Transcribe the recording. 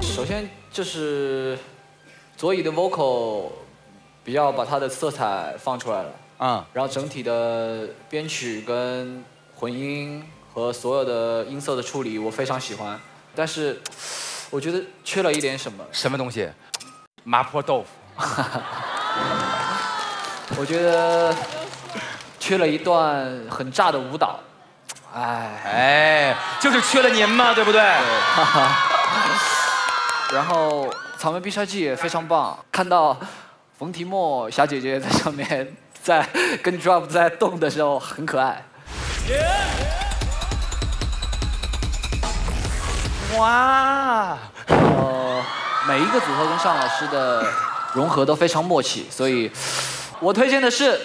首先就是左乙的 vocal 比较把它的色彩放出来了，嗯，然后整体的编曲跟混音和所有的音色的处理我非常喜欢，但是我觉得缺了一点什么，什么东西？麻婆豆腐。我觉得缺了一段很炸的舞蹈，哎，哎，就是缺了您嘛，对不对？然后草莓必杀技也非常棒，看到冯提莫小姐姐在上面在跟 drop 在动的时候很可爱。哇，呃，每一个组合跟尚老师的融合都非常默契，所以我推荐的是